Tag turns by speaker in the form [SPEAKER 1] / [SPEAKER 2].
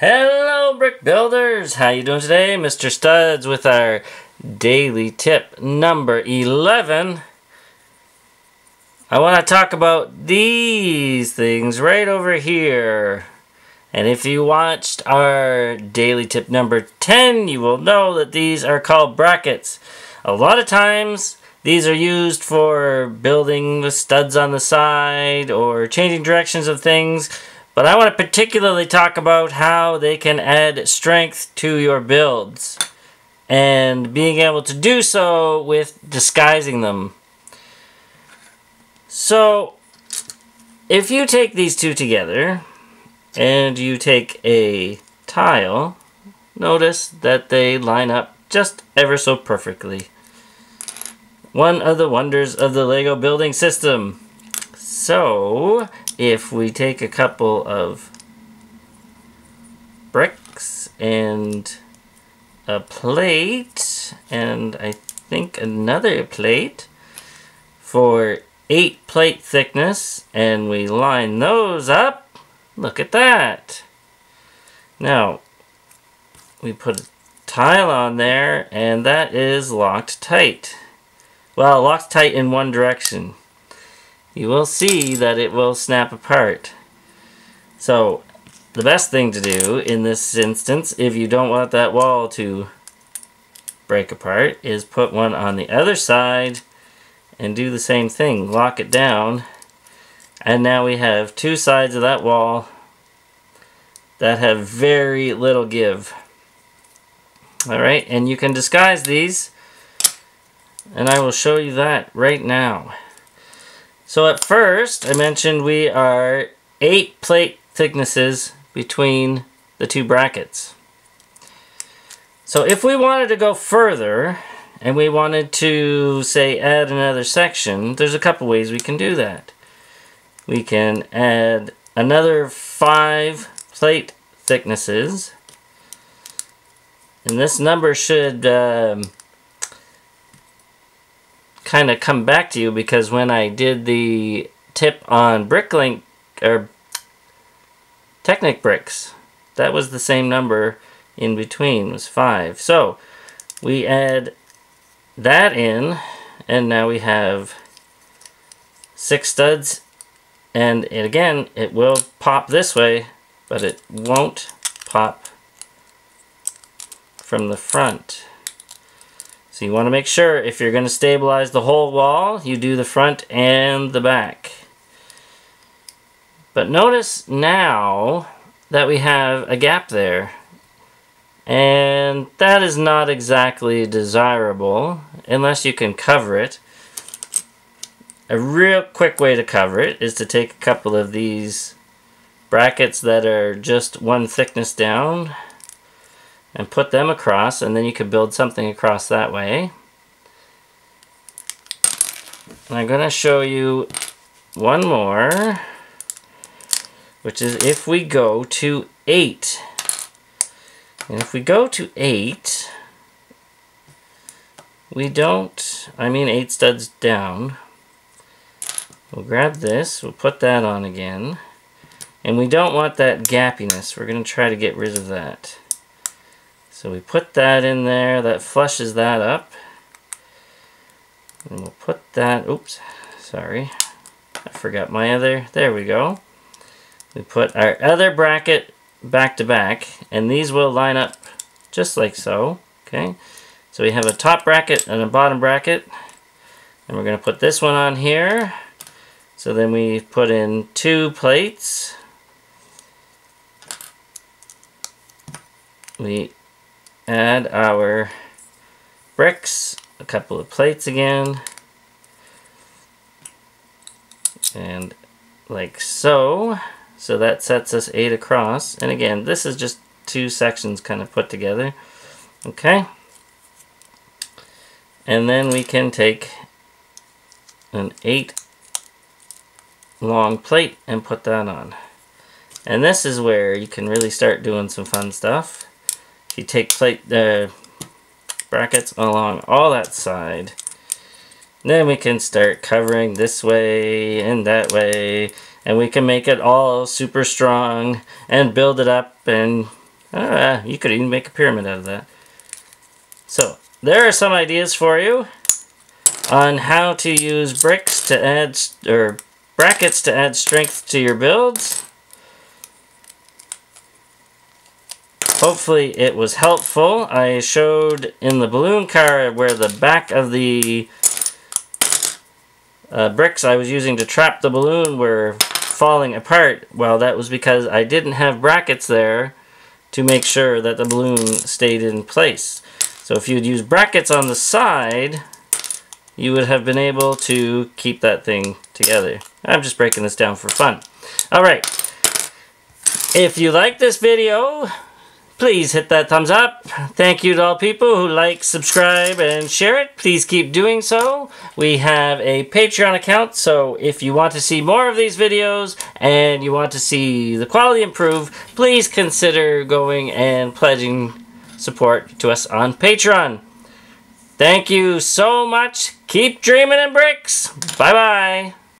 [SPEAKER 1] Hello brick builders! How you doing today? Mr. Studs with our daily tip number 11. I want to talk about these things right over here. And if you watched our daily tip number 10, you will know that these are called brackets. A lot of times, these are used for building the studs on the side or changing directions of things. But I want to particularly talk about how they can add strength to your builds. And being able to do so with disguising them. So, if you take these two together, and you take a tile, notice that they line up just ever so perfectly. One of the wonders of the Lego building system. So, if we take a couple of bricks and a plate, and I think another plate for 8 plate thickness, and we line those up, Look at that. Now, we put a tile on there, and that is locked tight. Well, locked tight in one direction. You will see that it will snap apart. So, the best thing to do in this instance, if you don't want that wall to break apart, is put one on the other side and do the same thing. Lock it down and now we have two sides of that wall that have very little give. Alright, and you can disguise these. And I will show you that right now. So at first, I mentioned we are 8 plate thicknesses between the two brackets. So if we wanted to go further, and we wanted to, say, add another section, there's a couple ways we can do that we can add another five plate thicknesses. And this number should um, kind of come back to you because when I did the tip on Bricklink or Technic bricks, that was the same number in between was five. So we add that in and now we have six studs and it, again, it will pop this way, but it won't pop from the front. So you want to make sure if you're going to stabilize the whole wall, you do the front and the back. But notice now that we have a gap there. And that is not exactly desirable unless you can cover it. A real quick way to cover it is to take a couple of these brackets that are just one thickness down and put them across and then you could build something across that way. And I'm going to show you one more which is if we go to 8 and if we go to 8 we don't, I mean 8 studs down We'll grab this, we'll put that on again. And we don't want that gappiness. We're going to try to get rid of that. So we put that in there, that flushes that up. And we'll put that, oops, sorry. I forgot my other, there we go. We put our other bracket back to back, and these will line up just like so, okay? So we have a top bracket and a bottom bracket, and we're going to put this one on here. So then we put in two plates. We add our bricks, a couple of plates again. And like so. So that sets us eight across. And again, this is just two sections kind of put together. Okay. And then we can take an eight long plate and put that on. And this is where you can really start doing some fun stuff. You take plate uh, brackets along all that side, then we can start covering this way and that way and we can make it all super strong and build it up and Ah, you could even make a pyramid out of that. So, there are some ideas for you on how to use bricks to add, or brackets to add strength to your builds. Hopefully it was helpful. I showed in the balloon car where the back of the uh, bricks I was using to trap the balloon were falling apart. Well, that was because I didn't have brackets there to make sure that the balloon stayed in place. So if you'd use brackets on the side, you would have been able to keep that thing together. I'm just breaking this down for fun. Alright, if you like this video, please hit that thumbs up. Thank you to all people who like, subscribe, and share it. Please keep doing so. We have a Patreon account, so if you want to see more of these videos and you want to see the quality improve, please consider going and pledging support to us on Patreon. Thank you so much. Keep dreaming in bricks. Bye-bye.